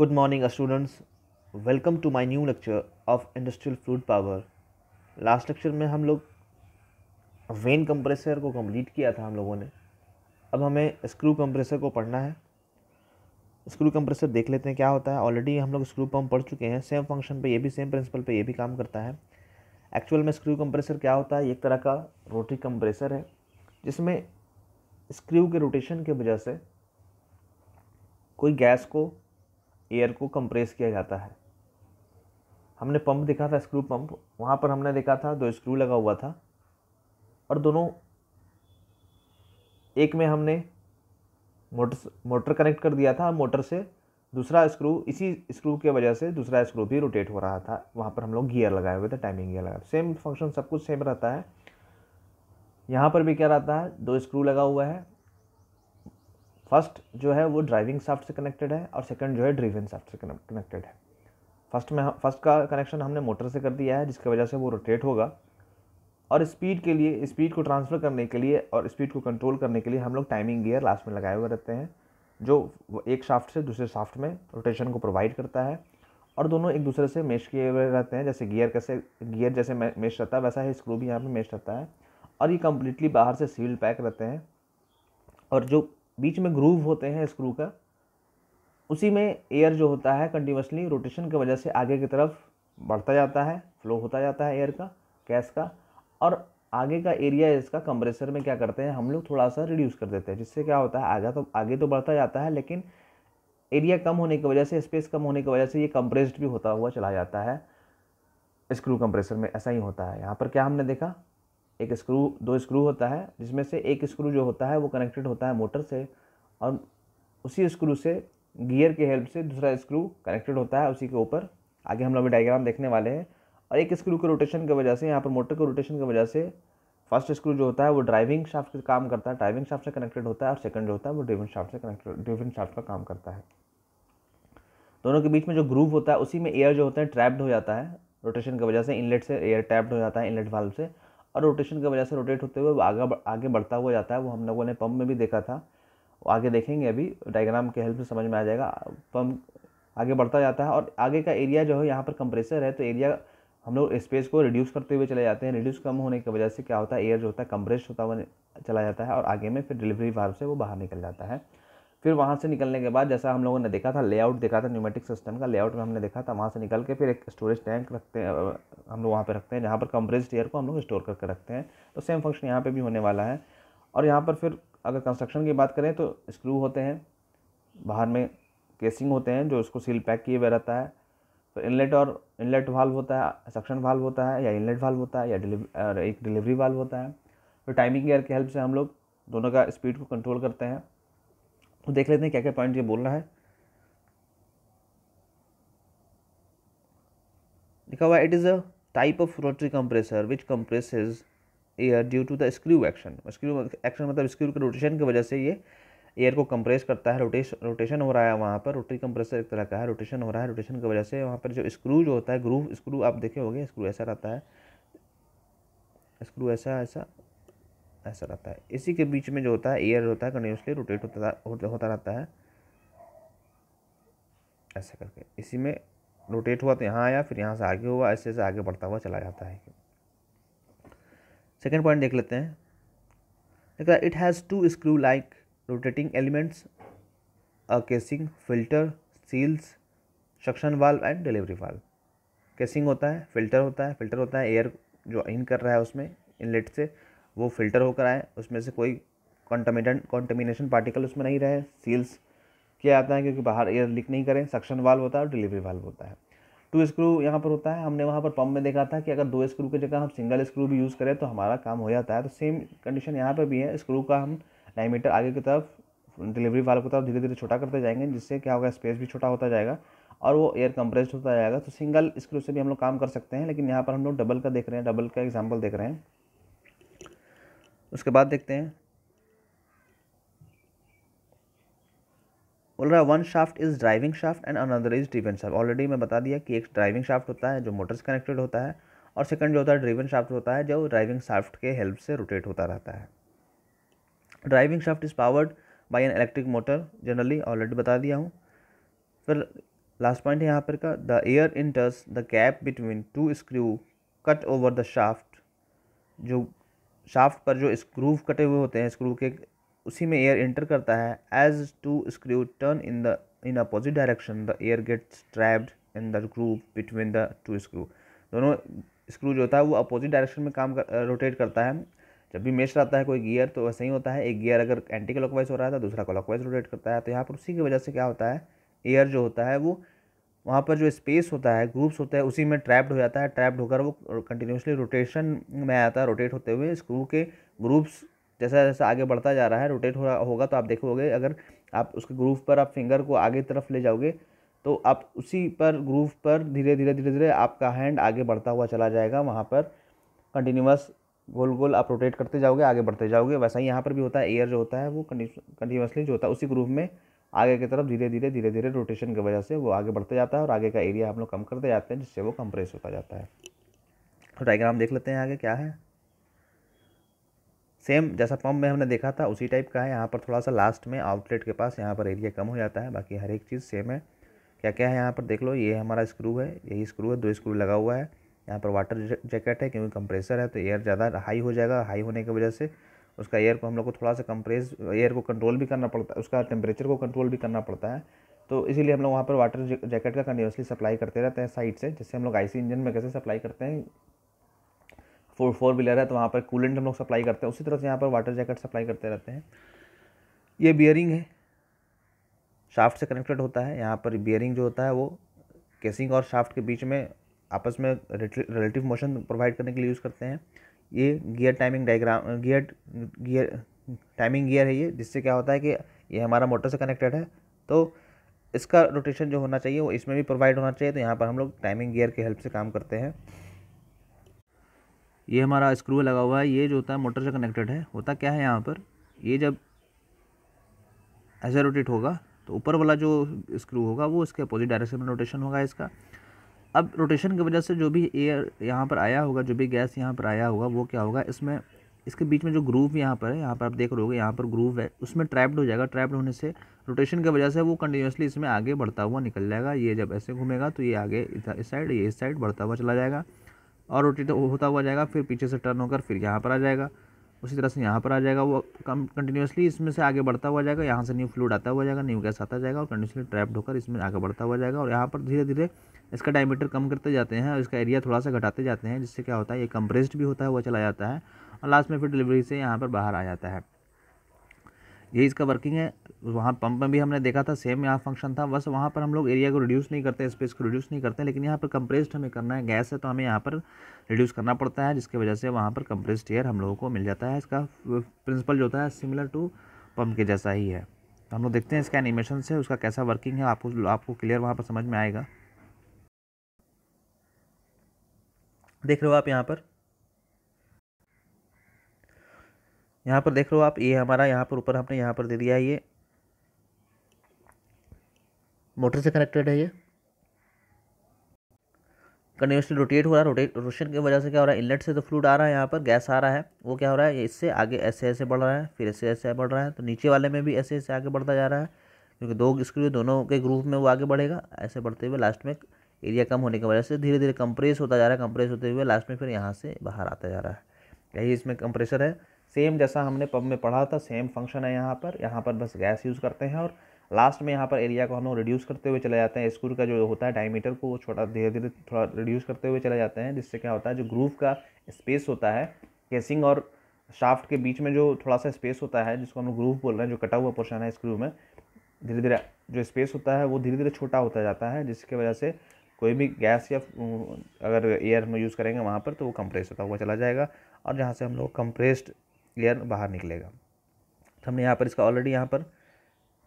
Morning, uh, students. Welcome to my new lecture of industrial fluid power. Last lecture में हम लोग when compressor को complete किया था हम लोगों ने। अब हमें स्क्रू कंप्रेसर को पढ़ना है। स्क्रू कंप्रेसर देख लेते हैं क्या होता है। ऑलरेडी हम लोग स्क्रू पंप पढ़ चुके हैं। सेम फ़ंक्शन पे ये भी सेम प्रिंसिपल पे ये भी काम करता है। एक्चुअल में स्क्रू कंप्रेसर क्या होता है? एक तरह का रोटरी कंप्रेसर है जिसमें स्क्रू के रोटेशन की वजह से कोई गैस को एयर को कंप्रेस किया जाता है। हमने पंप देखा था, स्क्रू पंप। वहाँ पर हमने देखा था, दो स्क्रू लगा हुआ था और दोनों, एक में हमने मोटर मोटर कनेक्ट कर दिया था मोटर से। दूसरा स्क्रू, इसी स्क्रू की वजह से दूसरा स्क्रू भी रोटेट हो रहा था। वहाँ पर हम लोग गियर लगाए हुए थे टाइमिंग गियर लगाए सेम फ़ंक्शन सब कुछ सेम रहता है। यहाँ पर भी क्या रहता है, दो स्क्रू लगा हुआ है। फ़र्स्ट जो है वो ड्राइविंग साफ्ट से कनेक्टेड है और सेकंड जो है ड्रिवन साफ्ट से कनेक्टेड है। फ़र्स्ट में फ़र्स्ट का कनेक्शन हमने मोटर से कर दिया है, जिसकी वजह से वो रोटेट होगा। और स्पीड के लिए स्पीड को ट्रांसफ़र करने के लिए और स्पीड को कंट्रोल करने के लिए हम लोग टाइमिंग गियर लास्ट में लगाए हुए रहते हैं, जो एक शाफ्ट से दूसरे शाफ्ट में रोटेशन को प्रोवाइड करता है। और दोनों एक दूसरे से मेश किए हुए रहते हैं, जैसे गियर कैसे गियर जैसे मेश रहता है, वैसा ही स्क्रू भी यहाँ पे मेश रहता है। और ये कम्प्लीटली बाहर से सील्ड पैक रहते हैं। और जो बीच में ग्रूव होते हैं स्क्रू का, उसी में एयर जो होता है कंटिन्यूसली रोटेशन की वजह से आगे की तरफ़ बढ़ता जाता है फ्लो होता जाता है एयर का गैस का और आगे का एरिया इसका कंप्रेसर में क्या करते हैं, हम लोग थोड़ा सा रिड्यूस कर देते हैं, जिससे क्या होता है, आगे तो आगे तो बढ़ता जाता है, लेकिन एरिया कम होने की वजह से स्पेस कम होने की वजह से ये कंप्रेस्ड भी होता हुआ चला जाता है स्क्रू कंप्रेसर में ऐसा ही होता है। यहाँ पर क्या हमने देखा? एक स्क्रू, दो स्क्रू होता है, जिसमें से एक स्क्रू जो होता है वो कनेक्टेड होता है मोटर से और उसी स्क्रू से गियर के हेल्प से दूसरा स्क्रू कनेक्टेड होता है उसी के ऊपर। आगे हम लोग डायग्राम देखने वाले हैं। और एक स्क्रू के रोटेशन की वजह से, यहाँ पर मोटर के रोटेशन की वजह से फ़र्स्ट स्क्रू जो होता है वो ड्राइविंग शाफ्ट से काम करता है ड्राइविंग शाफ्ट से कनेक्टेड होता है और सेकंड जो होता है वो ड्रिवन शाफ्ट से कनेक्टेड ड्रिवन शाफ्ट का काम करता है। दोनों के बीच में जो ग्रूव होता है, उसी में एयर जो होता है ट्रैप्ड हो जाता है रोटेशन की वजह से इनलेट से एयर टैप्ड हो जाता है इनलेट वाल्व से। और रोटेशन की वजह से रोटेट होते हुए आगे आगे बढ़ता हुआ जाता है। वो हम लोगों ने पम्प में भी देखा था। आगे देखेंगे अभी डायग्राम के हेल्प से समझ में आ जाएगा। पम्प आगे बढ़ता जाता है और आगे का एरिया जो है, यहाँ पर कंप्रेसर है तो एरिया हम लोग स्पेस को रिड्यूस करते हुए चले जाते हैं। रिड्यूस कम होने की वजह से क्या होता है एयर जो होता है कंप्रेस होता हुआ चला जाता है और आगे में फिर डिलीवरी वाल्व से वो बाहर निकल जाता है। फिर वहाँ से निकलने के बाद जैसा हम लोगों ने देखा था लेआउट देखा था न्यूमेटिक सिस्टम का लेआउट में हमने देखा था, वहाँ से निकल के फिर एक स्टोरेज टैंक रखते हैं हम लोग वहाँ पर रखते हैं, जहाँ पर कंप्रेस्ड एयर को हम लोग स्टोर करके रखते हैं। तो सेम फ़ंक्शन यहाँ पर भी होने वाला है। और यहाँ पर फिर अगर कंस्ट्रक्शन की बात करें तो स्क्रू होते हैं, बाहर में केसिंग होते हैं जो उसको सील पैक किए हुए रहता है। फिर इनलेट और इनलेट वाल्व होता है सक्शन वाल्व होता है या इनलेट वाल्व होता है या डिलीवर एक डिलीवरी वाल्व होता है। फिर टाइमिंग एयर की हेल्प से हम लोग दोनों का स्पीड को कंट्रोल करते हैं। तो देख लेते हैं क्या क्या पॉइंट ये बोल रहा है। लिखा हुआ it is a type of rotary compressor which compresses air due to the screw action screw action मतलब स्क्रू के रोटेशन की वजह से ये एयर को कंप्रेस करता है रोटेशन रोटेशन हो रहा है वहाँ पर रोटरी कंप्रेसर एक तरह का है रोटेशन हो रहा है रोटेशन की वजह से वहाँ पर जो स्क्रू जो होता है ग्रूव स्क्रू आप देखे होंगे स्क्रू ऐसा रहता है। स्क्रू ऐसा ऐसा। ऐसा रहता है। इसी के बीच में जो होता है एयर होता है कंटिन्यूसली रोटेट होता होता, होता रहता है। ऐसा करके। इसी में रोटेट हुआ तो यहाँ आया फिर यहाँ से आगे हुआ ऐसे ऐसे आगे बढ़ता हुआ चला जाता है। सेकेंड पॉइंट देख लेते हैं। देखा it has two screw like rotating elements a casing filter seals suction valve and delivery valve casing होता है फ़िल्टर होता है फ़िल्टर होता है एयर जो इन कर रहा है उसमें इनलेट से। वो फ़िल्टर होकर आए, उसमें से कोई कॉन्टामिनेंट कॉन्टामिनेशन पार्टिकल उसमें नहीं रहे सील्स किया जाता है क्योंकि बाहर एयर लीक नहीं करें सक्शन वाल्व होता है और डिलीवरी वाल्व होता है। टू स्क्रू यहाँ पर होता है, हमने वहाँ पर पंप में देखा था कि अगर दो स्क्रू की जगह हम सिंगल स्क्रू भी यूज़ करें तो हमारा काम हो जाता है। तो सेम कंडीशन यहाँ पर भी है स्क्रू का हम डायमीटर आगे की तरफ़ डिलीवरी वाल्व की तरफ़ धीरे धीरे छोटा करते जाएँगे, जिससे क्या होगा स्पेस भी छोटा होता जाएगा और वो एयर कंप्रेस्ड होता जाएगा। तो सिंगल स्क्रू से भी हम लोग काम कर सकते हैं, लेकिन यहाँ पर हम लोग डबल का देख रहे हैं डबल का एग्ज़ाम्पल देख रहे हैं। उसके बाद देखते हैं। बोल रहा है one shaft is driving shaft and another is driven shaft already मैं बता दिया कि एक ड्राइविंग शाफ्ट होता है जो मोटर से कनेक्टेड होता है और सेकंड जो होता है ड्रिवन शाफ्ट होता है जो ड्राइविंग शाफ्ट के हेल्प से रोटेट होता रहता है। Driving shaft is powered by an electric motor generally already बता दिया हूँ। फिर लास्ट पॉइंट है यहाँ पर का the air enters the gap between two screw cut over the shaft जो शाफ्ट पर जो स्क्रूव कटे हुए होते हैं स्क्रू के, उसी में एयर इंटर करता है। As two screw turn in the in opposite direction the air gets trapped in the groove between the two screw दोनों स्क्रू जो होता है, वो अपोजिट डायरेक्शन में काम कर रोटेट करता है। जब भी मेश रहता है कोई गियर तो वैसे ही होता है। एक गियर अगर एंटी क्लॉकवाइज हो रहा है तो दूसरा क्लॉकवाइज रोटेट करता है। तो यहाँ पर उसी की वजह से क्या होता है? एयर जो होता है, वो वहाँ पर जो स्पेस होता है ग्रुप्स होता है, उसी में ट्रैप्ड हो जाता है। ट्रैप्ड होकर वो कंटिन्यूसली रोटेशन में आता है रोटेट होते हुए। स्क्रू के ग्रुप्स जैसा जैसा आगे बढ़ता जा रहा है रोटेट हो होगा तो आप देखोगे, अगर आप उसके ग्रूव पर, आप फिंगर को आगे तरफ़ ले जाओगे तो आप उसी पर ग्रूव पर धीरे धीरे धीरे धीरे आपका हैंड आगे बढ़ता हुआ चला जाएगा। वहाँ पर कंटिन्यूस गोल गोल आप रोटेट करते जाओगे, आगे बढ़ते जाओगे। वैसा ही यहाँ पर भी होता है एयर जो होता है, वो कंटिन्यूसली जो होता है, उसी ग्रूव में आगे की तरफ़ धीरे धीरे धीरे धीरे रोटेशन की वजह से वो आगे बढ़ते जाता है और आगे का एरिया हम लोग कम करते जाते हैं, जिससे वो कंप्रेस होता जाता है। तो डायग्राम देख लेते हैं आगे क्या है। सेम जैसा पंप में हमने देखा था, उसी टाइप का है। यहाँ पर थोड़ा सा लास्ट में आउटलेट के पास यहाँ पर एरिया कम हो जाता है, बाकी हर एक चीज़ सेम है। क्या क्या है यहाँ पर देख लो, ये हमारा स्क्रू है, यही स्क्रू है, दो स्क्रू लगा हुआ है। यहाँ पर वाटर जैकेट है, क्योंकि कंप्रेसर है तो एयर ज़्यादा हाई हो जाएगा। हाई होने की वजह से उसका एयर को हम लोग को थोड़ा सा कंप्रेस एयर को कंट्रोल भी करना पड़ता है, उसका टेम्परेचर को कंट्रोल भी करना पड़ता है। तो इसीलिए हम लोग वहाँ पर वाटर जैकेट का कंटिन्यूसली सप्लाई करते रहते हैं साइड से, जिससे हम लोग आईसी इंजन में कैसे सप्लाई करते हैं। फोर फोर व्हीलर है तो वहाँ पर कूलेंट हम लोग सप्लाई करते हैं, उसी तरह से यहाँ पर वाटर जैकेट सप्लाई करते रहते हैं। ये बियरिंग है। शाफ्ट से कनेक्टेड होता है, यहाँ पर बियरिंग जो होता है वो केसिंग और शाफ्ट के बीच में आपस में रिलेटिव मोशन प्रोवाइड करने के लिए यूज़ करते हैं। ये gear timing diagram gear gear timing gear है ये, जिससे क्या होता है कि ये हमारा मोटर से कनेक्टेड है। तो इसका रोटेशन जो होना चाहिए वो इसमें भी प्रोवाइड होना चाहिए तो यहाँ पर हम लोग टाइमिंग गियर की हेल्प से काम करते हैं। ये हमारा स्क्रू लगा हुआ है, ये जो होता है मोटर से कनेक्टेड है, होता क्या है यहाँ पर? ये जब ऐसे रोटेट होगा तो ऊपर वाला जो स्क्रू होगा, वो इसके अपोजिट डायरेक्शन में रोटेशन होगा इसका। अब रोटेशन की वजह से जो भी एयर यहाँ पर आया होगा, जो भी गैस यहाँ पर आया होगा, वो क्या होगा? इसमें, इसके बीच में जो ग्रूव यहाँ पर है, यहाँ पर आप देख रहे यहाँ पर ग्रूव है, उसमें ट्रैप्ड हो जाएगा। ट्रैप्ड होने से रोटेशन की वजह से वो कंटिन्यूसली इसमें आगे बढ़ता हुआ निकल जाएगा। ये जब ऐसे घूमेगा तो ये आगे इस साइड ये इस साइड बढ़ता हुआ चला जाएगा और रोटेट होता हुआ जाएगा, फिर पीछे से टर्न होकर फिर यहाँ पर आ जाएगा। उसी तरह से यहाँ पर आ जाएगा वो कम कंटिन्यूसली इसमें से आगे बढ़ता हुआ जाएगा, यहाँ से न्यू फ्लूड आता हुआ जाएगा न्यू गैस आता जाएगा और कंटिन्यूसली ट्रैप होकर इसमें आगे बढ़ता हुआ जाएगा और यहाँ पर धीरे धीरे इसका डायमीटर कम करते जाते हैं और इसका एरिया थोड़ा सा घटाते जाते हैं, जिससे क्या होता है, ये कंप्रेस्ड भी होता है हुआ चला जाता है और लास्ट में फिर डिलीवरी से यहाँ पर बाहर आ जाता है। ये इसका वर्किंग है। वहाँ पंप में भी हमने देखा था सेम यहाँ फ़ंक्शन था, बस वहाँ पर हम लोग एरिया को रिड्यूस नहीं करते स्पेस को रिड्यूस नहीं करते, लेकिन यहाँ पर कंप्रेस्ड हमें करना है। गैस है तो हमें यहाँ पर रिड्यूस करना पड़ता है, जिसकी वजह से वहाँ पर कंप्रेस्ड एयर हम लोगों को मिल जाता है। इसका प्रिंसिपल जो होता है सिमिलर टू पम्प के जैसा ही है। तो हम लोग देखते हैं इसका एनिमेशन से, उसका कैसा वर्किंग है, आपको आपको क्लियर वहाँ पर समझ में आएगा। देख रहे हो आप यहाँ पर? यहाँ पर देख लो आप, ये हमारा यहाँ पर ऊपर हमने यहाँ पर दे दिया ये। मोटर से कनेक्टेड है ये। कंटिन्यूसली रोटेट हो रहा है रोटेट रोशन की वजह से क्या हो रहा है इनलेट से तो फ्लूड आ रहा है यहाँ पर गैस आ रहा है। वो क्या हो रहा है इससे आगे ऐसे ऐसे बढ़ रहा है, फिर ऐसे ऐसे बढ़ रहा है तो नीचे वाले में भी ऐसे ऐसे आगे बढ़ता जा रहा है, क्योंकि दो स्क्रू दोनों के ग्रुप में वो आगे बढ़ेगा, ऐसे बढ़ते हुए लास्ट में एरिया कम होने की वजह से धीरे धीरे कंप्रेस होता जा रहा है कंप्रेस होते हुए लास्ट में फिर यहाँ से बाहर आता जा रहा है। यही इसमें कंप्रेसर है। सेम जैसा हमने पब में पढ़ा था, सेम फ़ंक्शन है यहाँ पर। यहाँ पर बस गैस यूज़ करते हैं और लास्ट में यहाँ पर एरिया को हम लोग रिड्यूस करते हुए चले जाते हैं। स्क्रू का जो होता है डायमीटर को वो छोटा धीरे धीरे थोड़ा रिड्यूस करते हुए चले जाते हैं, जिससे क्या होता है, जो ग्रूव का स्पेस होता है केसिंग और शाफ्ट के बीच में जो थोड़ा सा स्पेस होता है, जिसको हम लोग ग्रूव बोल रहे हैं, जो कटा हुआ पोर्शन है स्क्रू में धीरे धीरे जो स्पेस होता है वो धीरे धीरे छोटा होता जाता है, जिसकी वजह से कोई भी गैस या, अगर एयर हम यूज़ करेंगे वहाँ पर तो वो कंप्रेस होता हुआ चला जाएगा। और जहाँ से हम लोग कंप्रेस्ड एयर बाहर निकलेगा। तो हमने यहाँ पर इसका ऑलरेडी यहाँ पर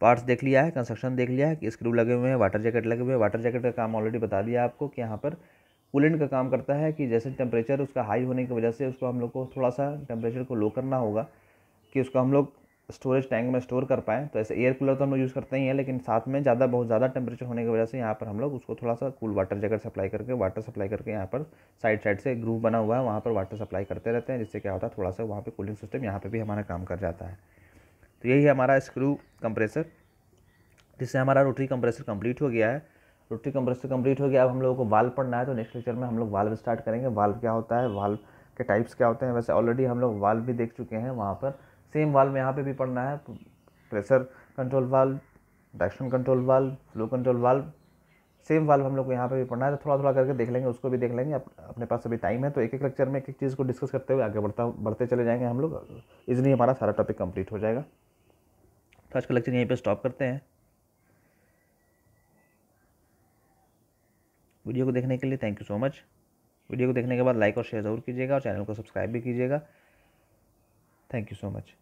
पार्ट्स देख लिया है कंस्ट्रक्शन देख लिया है कि स्क्रू लगे हुए हैं वाटर जैकेट लगे हुए हैं। वाटर जैकेट का काम ऑलरेडी बता दिया आपको कि यहाँ पर कूलेंट का काम करता है कि जैसे टेम्परेचर उसका हाई होने की वजह से उसको हम लोग को थोड़ा सा टेम्परेचर को लो करना होगा कि उसको हम लोग स्टोरेज टैंक में स्टोर कर पाएँ तो ऐसे एयर कूलर तो हम लोग यूज़ करते ही हैं, लेकिन साथ में ज़्यादा, बहुत ज़्यादा टेम्परेचर होने की वजह से यहाँ पर हम लोग उसको थोड़ा सा कूल वाटर जगह सप्लाई करके वाटर सप्लाई करके यहाँ पर साइड साइड से ग्रूव बना हुआ है, वहाँ पर वाटर सप्लाई करते रहते हैं, जिससे क्या होता है, थोड़ा सा वहाँ पर कूलिंग सिस्टम यहाँ पर भी हमारा काम कर जाता है। तो यही हमारा स्क्रू कंप्रेसर जिससे हमारा रोटरी कंप्रेसर कंप्लीट हो गया है। रोटरी कंप्रेसर कंप्लीट हो गया, अब हम लोगों को वाल्व पढ़ना है तो नेक्स्ट लेक्चर में हम लोग वाल्व स्टार्ट करेंगे। वाल्व क्या होता है? वाल्व के टाइप्स क्या होते हैं? वैसे ऑलरेडी हम लोग वाल्व भी देख चुके हैं वहाँ पर। सेम वाल्व यहाँ पे भी पढ़ना है। Pressure control valve direction control valve flow control valve same valve हम लोग को यहाँ पे भी पढ़ना है। तो थोड़ा थोड़ा करके देख लेंगे उसको भी देख लेंगे। अप, अपने पास अभी टाइम है तो एक एक लेक्चर में एक एक चीज़ को डिस्कस करते हुए आगे बढ़ता बढ़ते चले जाएँगे हम लोग। इजली हमारा सारा टॉपिक कंप्लीट हो जाएगा। तो आज का लेक्चर यहीं पर स्टॉप करते हैं। वीडियो को देखने के लिए thank you so much video को देखने के बाद लाइक और शेयर ज़रूर कीजिएगा और चैनल को सब्सक्राइब भी कीजिएगा। Thank you so much